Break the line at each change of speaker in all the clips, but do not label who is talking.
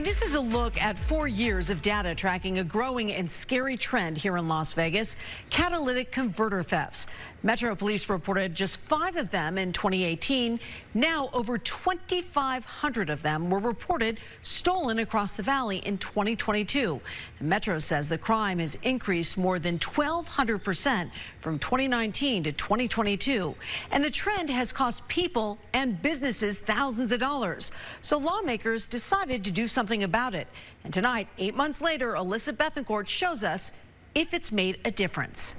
And this is a look at four years of data tracking a growing and scary trend here in Las Vegas, catalytic converter thefts. Metro Police reported just five of them in 2018. Now over 2,500 of them were reported stolen across the valley in 2022. Metro says the crime has increased more than 1,200% from 2019 to 2022. And the trend has cost people and businesses thousands of dollars. So lawmakers decided to do something about it. And tonight, eight months later, Alyssa Bethencourt shows us if it's made a difference.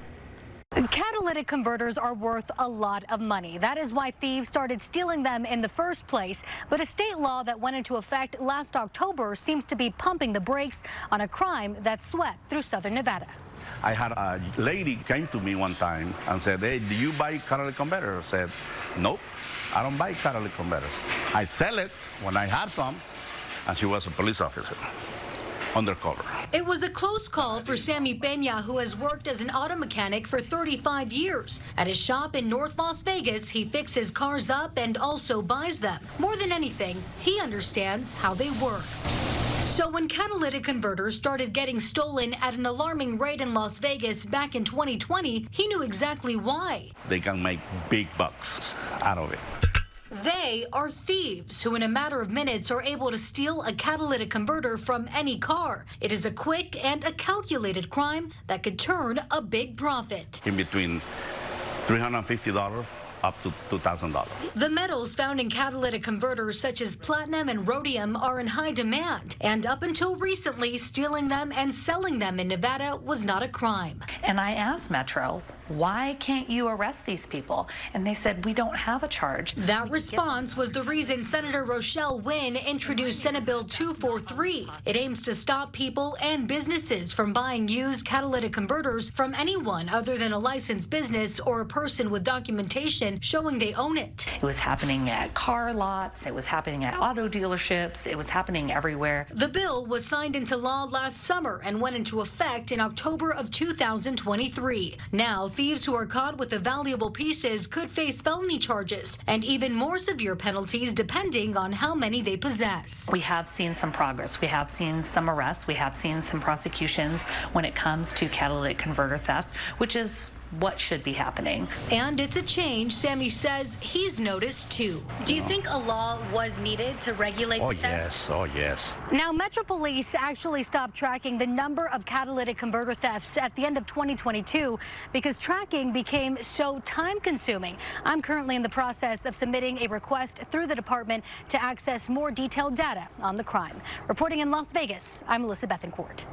Catalytic converters are worth a lot of money. That is why thieves started stealing them in the first place. But a state law that went into effect last October seems to be pumping the brakes on a crime that swept through southern Nevada.
I had a lady came to me one time and said, hey, do you buy catalytic converters? I said, nope, I don't buy catalytic converters. I sell it when I have some. And she was a police officer undercover.
It was a close call for Sammy Pena, who has worked as an auto mechanic for 35 years. At his shop in North Las Vegas, he fixes cars up and also buys them. More than anything, he understands how they work. So when catalytic converters started getting stolen at an alarming rate in Las Vegas back in 2020, he knew exactly why.
They can make big bucks out of it.
They are thieves who in a matter of minutes are able to steal a catalytic converter from any car. It is a quick and a calculated crime that could turn a big profit.
In between $350 up to $2,000.
The metals found in catalytic converters such as platinum and rhodium are in high demand. And up until recently, stealing them and selling them in Nevada was not a crime.
And I asked Metro, why can't you arrest these people? And they said, we don't have a charge.
That response was the reason Senator Rochelle Nguyen introduced Senate Bill 243. It aims to stop people and businesses from buying used catalytic converters from anyone other than a licensed business or a person with documentation showing they own it.
It was happening at car lots, it was happening at auto dealerships, it was happening everywhere.
The bill was signed into law last summer and went into effect in October of 2023. Now, thieves who are caught with the valuable pieces could face felony charges and even more severe penalties depending on how many they possess.
We have seen some progress. We have seen some arrests. We have seen some prosecutions when it comes to catalytic converter theft, which is what should be happening.
And it's a change Sammy says he's noticed too.
Do you think a law was needed to regulate
Oh,
theft?
yes. Oh, yes.
Now, Metro Police actually stopped tracking the number of catalytic converter thefts at the end of 2022 because tracking became so time consuming. I'm currently in the process of submitting a request through the department to access more detailed data on the crime. Reporting in Las Vegas, I'm Alyssa Bethencourt.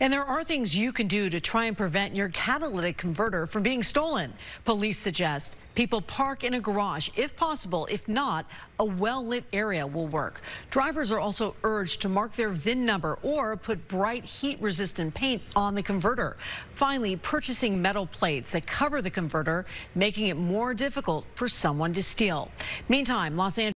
And there are things you can do to try and prevent your catalytic converter from being stolen. Police suggest people park in a garage if possible. If not, a well-lit area will work. Drivers are also urged to mark their VIN number or put bright heat-resistant paint on the converter. Finally, purchasing metal plates that cover the converter, making it more difficult for someone to steal. Meantime, Los Angeles